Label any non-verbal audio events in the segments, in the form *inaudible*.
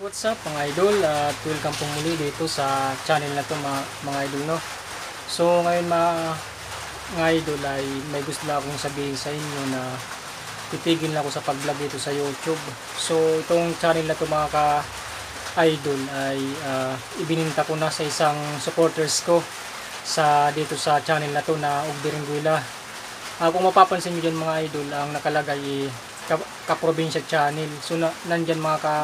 What's up mga idol at welcome po muli dito sa channel na to mga, mga idol no. So ngayon mga, mga idol ay may gusto lang akong sabihin sa inyo na titigil na ako sa pag-vlog dito sa YouTube. So itong channel na to mga ka idol ay ah, ibininta ko na sa isang supporters ko sa dito sa channel na to na Ugbiringuila. Ah, kung mapapansin niyo dyan mga idol, ang nakalagay eh, ka, ka-probinsya channel. So na, nandyan mga ka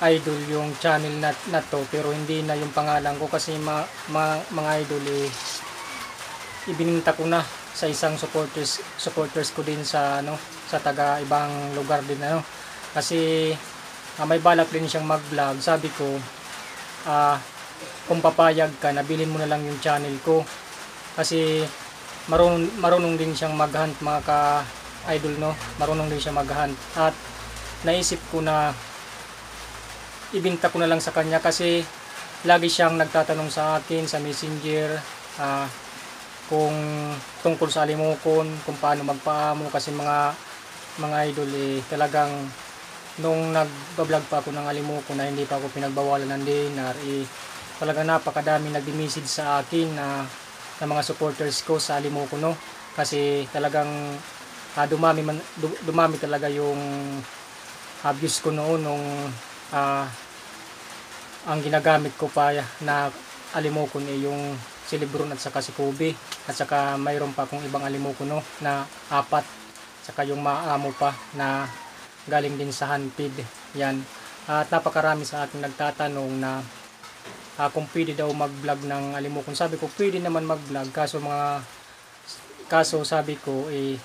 idol yung channel na, na to pero hindi na yung pangalan ko kasi ma, ma- mga idol eh ibininta ko na sa isang supporters supporters ko din sa ano sa taga ibang lugar din ano. Kasi ah, may balak din siyang mag-vlog. Sabi ko ah kung papayag ka nabilin mo na lang yung channel ko. Kasi marunong marunong din siyang mag-hunt mga ka idol no? Marunong din siya mag-hunt. At naisip ko na ibinta ko na lang sa kanya kasi lagi siyang nagtatanong sa akin sa messenger ah, kung tungkol sa alimokon, kung paano magpaamo kasi mga mga idol eh talagang nung nagbablog pa ako ng alimokon na hindi pa ako pinagbawalan ng dinar eh talagang napakadami nagdi-message sa akin na na mga supporters ko sa alimokon no? Kasi talagang ah, dumami man du- dumami talaga yung ah, views ko noon nung ah, ang ginagamit ko pa na alimokon ay yung silibron at saka si Kobe. At saka mayroon pa akong ibang alimokon no, na apat. Saka yung maamo pa na galing din sa handpid yan. At napakarami sa akin nagtatanong na ah, kung pwede daw mag-vlog ng alimokon sabi ko pwede naman mag-vlog. Kaso mga kaso sabi ko eh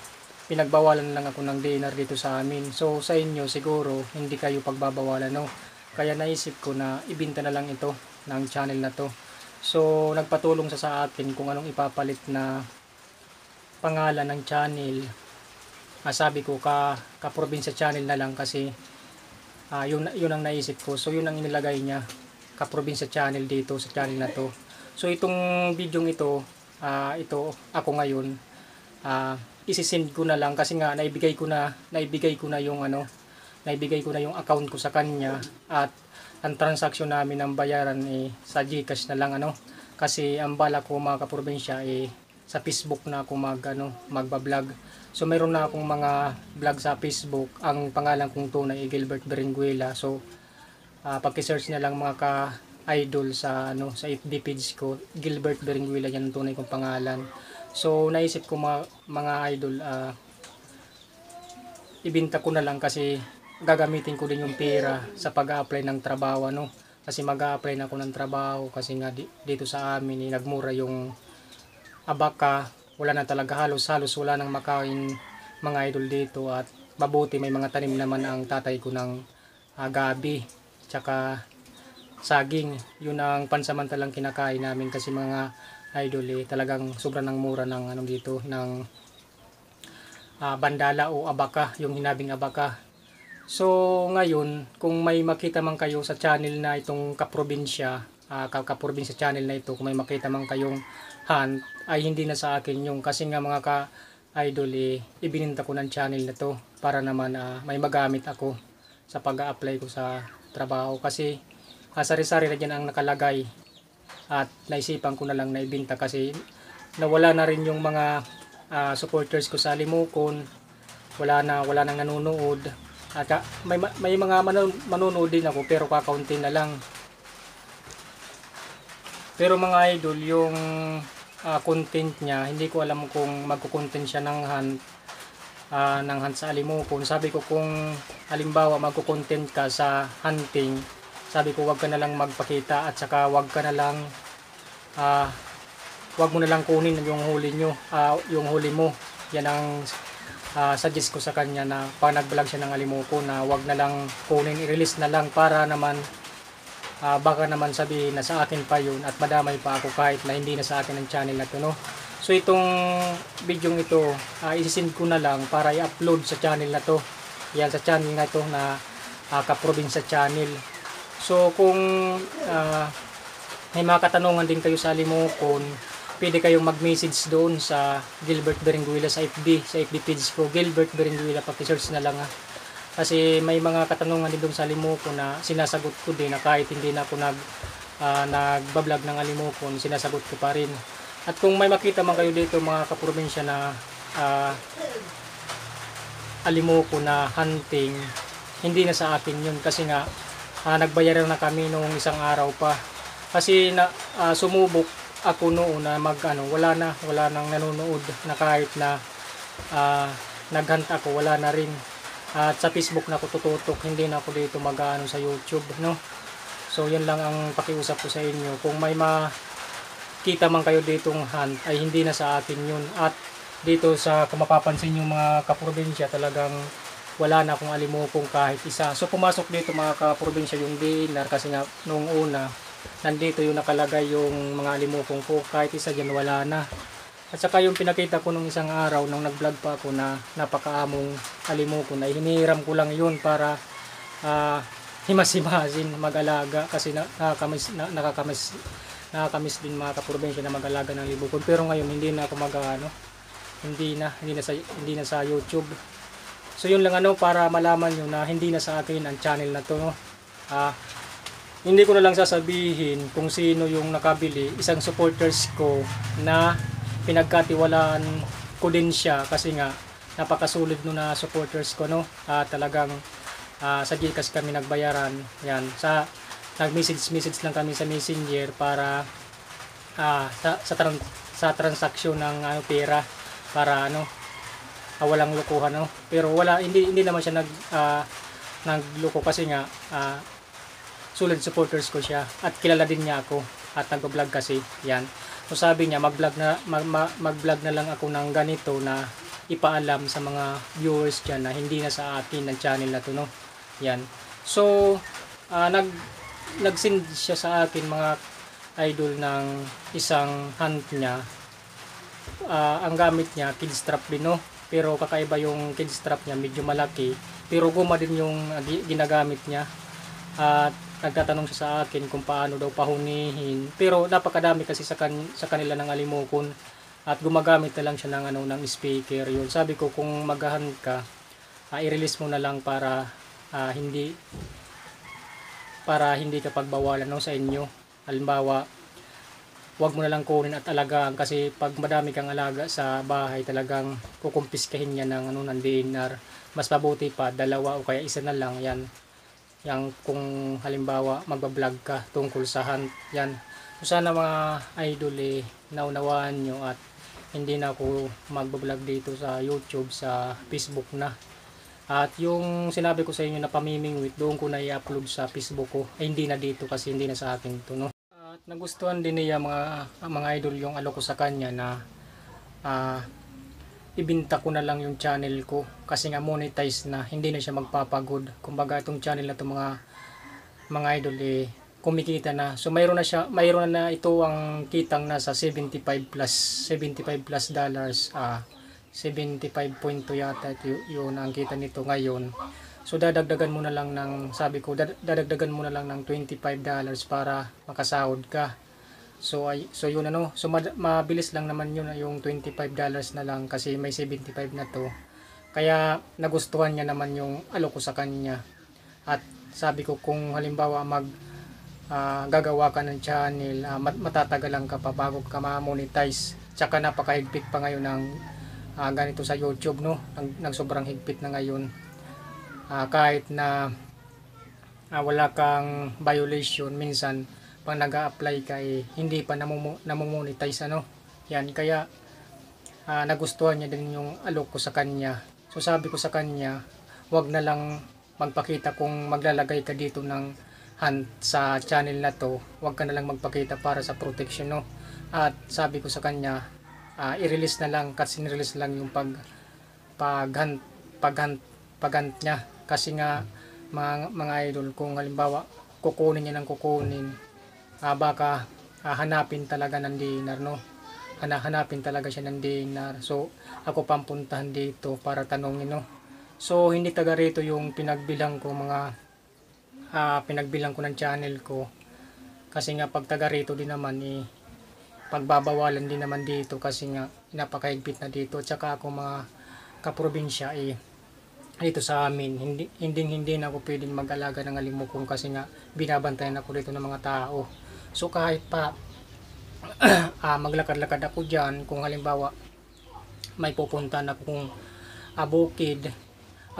pinagbawalan lang ako ng dinner dito sa amin so sa inyo siguro hindi kayo pagbabawalan no kaya naisip ko na ibinta na lang ito ng channel na to. So nagpatulong sa sa akin kung anong ipapalit na pangalan ng channel. Ah, sabi ko ka ka probinsya channel na lang kasi ah, yun yun ang naisip ko. So yun ang inilagay niya ka probinsya channel dito sa channel na to. So itong video ito ah, ito ako ngayon ah, isisend ko na lang kasi nga naibigay ko na naibigay ko na yung ano naibigay ko na yung account ko sa kanya at ang transaksyon namin ng bayaran eh, sa Gcash na lang ano. Kasi ang bala ko mga kaprobinsya eh sa Facebook na ako mag ano magba-vlog so mayroon na akong mga vlog sa Facebook. Ang pangalan kong tunay ay Gilbert Berenguela. So uh, pagki-search na lang mga ka idol sa ano sa FB page ko. Gilbert Berenguela yan ang tunay kong pangalan so naisip ko mga, mga idol ah, ibinta ko na lang kasi gagamitin ko din yung pera sa pag-apply ng trabaho ano. Kasi mag-apply na ako ng trabaho kasi nga di- dito sa amin eh, nagmura yung abaka. Wala na talaga halos halos wala nang makain mga idol dito at mabuti may mga tanim naman ang tatay ko ng gabi tsaka saging. Yun ang pansamantalang kinakain namin kasi mga idol eh, talagang sobrang ng mura ng ano dito ng ah, bandala o abaka yung hinabing abaka. So ngayon, kung may makita man kayo sa channel na itong kaprobinsya, uh, kaprobinsya channel na ito, kung may makita man kayong hunt, ay hindi na sa akin yung kasi nga mga ka-idol eh, ibininta ko ng channel na to para naman ah, may magamit ako sa pag-apply ko sa trabaho. Kasi uh, sari-sari na dyan ang nakalagay at naisipan ko na lang na ibinta kasi nawala na rin yung mga ah, supporters ko sa Limukon wala na wala nang nanonood at ah, may, ma- may mga manonood din ako pero kakaunti na lang. Pero mga idol, yung ah, content niya, hindi ko alam kung magko-content siya ng hunt, ah, ng hunt sa alimokon. Sabi ko kung halimbawa magko-content ka sa hunting, sabi ko wag ka na lang magpakita at saka wag ka na lang ah, wag mo na lang kunin yung huli nyo, ah, yung huli mo. Yan ang ah, suggest ko sa kanya na pag nag-vlog siya ng alimuko na wag na lang kunin, i-release na lang para naman ah, baka naman sabihin na sa akin pa yun at madamay pa ako kahit na hindi na sa akin ang channel na to no. So itong video ito, uh, isisend ko na lang para i-upload sa channel na to. Yan sa channel na to na uh, Kaprobinsya channel. So kung ah, may mga katanungan din kayo sa Limokon, pwede kayong mag-message doon sa Gilbert Berenguela sa FB, sa FB page ko, Gilbert Berenguela, paki-search na lang ha. Kasi may mga katanungan din doon sa Alimuko na sinasagot ko din na kahit hindi na ako nag, ah, nagbablog ng Alimuko, sinasagot ko pa rin. At kung may makita man kayo dito mga kaprobinsya na ah, Alimuko na hunting, hindi na sa akin yun kasi nga ah, nagbayaran na kami noong isang araw pa. Kasi na, ah, sumubok ako noon na mag ano, wala na, wala nang nanonood na kahit na ah, naghunt ako, wala na rin. At sa Facebook na ako tututok, hindi na ako dito mag-ano sa YouTube, no? So, yun lang ang pakiusap ko sa inyo. Kung may makita man kayo ditong hunt, ay hindi na sa akin yun. At dito sa, kung mapapansin yung mga kaprobinsya, talagang wala na akong alimukong kahit isa. So, pumasok dito mga kaprobinsya yung DNR kasi nga noong una, nandito yung nakalagay yung mga alimukong ko. Kahit isa dyan, wala na. At saka yung pinakita ko nung isang araw nung nag-vlog pa ako na napakaamong alimuko na hinihiram ko lang yun para ah, himas-himasin mag-alaga kasi na, nakakamiss, na, nakakamiss, nakakamiss din mga kaprobinsya na mag-alaga ng libukod. Pero ngayon hindi na ako mag ano, hindi na, hindi na sa, hindi na sa YouTube. So yun lang ano para malaman nyo na hindi na sa akin ang channel na to no. Ah, hindi ko na lang sasabihin kung sino yung nakabili, isang supporters ko na pinagkatiwalaan ko din siya kasi nga napakasulit no na supporters ko no. Ah, talagang ah, sa Gcash kami nagbayaran. Yan, sa nag-message message lang kami sa Messenger para ah, sa sa, tran- sa transaksyon ng ano, pera para ano ah, walang lukuhan no. Pero wala hindi hindi naman siya nag ah, nagloko kasi nga ah, solid supporters ko siya at kilala din niya ako at nagbo-vlog kasi yan. So sabi niya mag-vlog na mag, ma- mag-vlog na lang ako ng ganito na ipaalam sa mga viewers diyan na hindi na sa akin ang channel na to no? Yan. So ah, nag nag-send siya sa akin mga idol ng isang hunt niya. Ah, ang gamit niya kids strap din no? Pero kakaiba yung kids strap niya medyo malaki. Pero guma din yung ah, gi- ginagamit niya. At nagtatanong siya sa akin kung paano daw pahunihin. Pero napakadami kasi sa, kan sa kanila ng alimukon. At gumagamit na lang siya ng ano ng speaker yun. Sabi ko kung magahan ka ah, i-release mo na lang para ah, hindi para hindi ka pagbawalan no, sa inyo. Halimbawa wag mo na lang kunin at alagaan kasi pag madami kang alaga sa bahay talagang kukumpiskahin niya ng ano ng DNR mas mabuti pa dalawa o kaya isa na lang yan yang kung halimbawa magba-vlog ka tungkol sa hunt yan. So sana mga idol eh naunawaan nyo at hindi na ako magba-vlog dito sa YouTube sa Facebook na. At yung sinabi ko sa inyo na pamimingwit doon ko na i-upload sa Facebook ko. Ay hindi na dito kasi hindi na sa akin to no? At nagustuhan din niya mga mga idol yung alo ko sa kanya na ah, ibinta ko na lang yung channel ko kasi nga monetize na hindi na siya magpapagod. Kumbaga itong channel na to mga mga idol eh kumikita na. So mayroon na siya mayroon na, na ito ang kitang nasa 75 plus 75 plus dollars ah 75.2 yata ito, yun ang kita nito ngayon. So dadagdagan mo na lang ng sabi ko dad- dadagdagan mo na lang ng 25 dollars para makasahod ka So ay so yun ano, so mabilis lang naman yun yung 25 dollars na lang kasi may 75 na to. Kaya nagustuhan niya naman yung alo ko sa kanya. At sabi ko kung halimbawa mag ah, gagawa ka ng channel, ah, mat- matatagalan ka pa bago ka ma-monetize. Tsaka napakahigpit pa ngayon ng ah, ganito sa YouTube no. Nag, nag sobrang higpit na ngayon. Ah, kahit na ah, wala kang violation minsan pag nag apply ka eh, hindi pa namomonetize ano. Yan, kaya ah, nagustuhan niya din yung alok ko sa kanya. So sabi ko sa kanya, wag na lang magpakita kung maglalagay ka dito ng hunt sa channel na to, wag ka na lang magpakita para sa protection no. At sabi ko sa kanya, ah, i-release na lang kasi ni-release lang yung pag paghunt paghunt paghunt niya kasi nga mga, mga idol kung halimbawa kukunin niya ng kukunin ah, baka ah, hanapin talaga ng dinar no Hana, hanapin talaga siya ng dinar so ako pampuntahan dito para tanongin no so hindi taga rito yung pinagbilang ko mga ah, pinagbilang ko ng channel ko kasi nga pag taga rito din naman eh pagbabawalan din naman dito kasi nga napakahigpit na dito tsaka ako mga kaprobinsya eh dito sa amin. Hindi hindi, hindi na ako pwedeng mag-alaga ng alimukong kasi nga binabantayan ako dito ng mga tao. So kahit pa *clears throat* ah, maglakad-lakad ako diyan kung halimbawa may pupuntahan ako kung ah, bukid,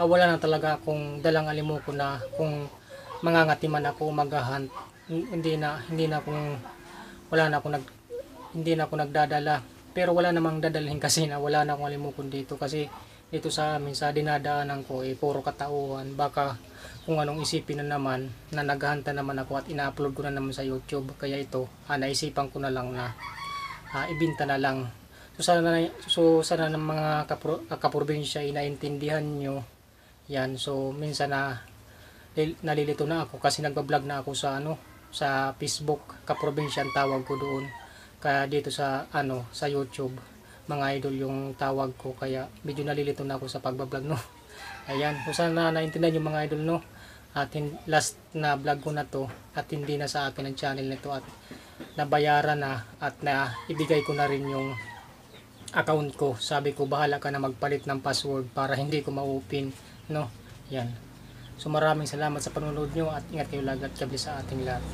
ah, wala na talaga akong dalang alimuko na kung mangangati man ako maghahunt hindi na hindi na akong wala na akong nag hindi na ako nagdadala. Pero wala namang dadalhin *laughs* kasi na wala na akong alimukon dito kasi dito sa amin sa dinadaanan ko eh puro katauhan. Baka kung anong isipin na naman na naghahanta naman ako at ina-upload ko na naman sa YouTube. Kaya ito ah, naisipan ko na lang na ah, ibinta na lang. So sana so sana ng mga kapro, kaprobinsya ay naintindihan nyo. Yan so minsan na lil- nalilito na ako kasi nagbablog na ako sa ano sa Facebook. Kaprobinsya ang tawag ko doon. Kaya dito sa ano sa YouTube mga idol yung tawag ko kaya medyo nalilito na ako sa pagbablog no? *laughs* Ayan so sana naintindihan yung mga idol no? At last na vlog ko na to at hindi na sa akin ang channel nito at nabayaran na at na ibigay ko na rin yung account ko. Sabi ko bahala ka na magpalit ng password para hindi ko ma-open no? Yan so maraming salamat sa panonood nyo at ingat kayo lagi at kabli sa ating lahat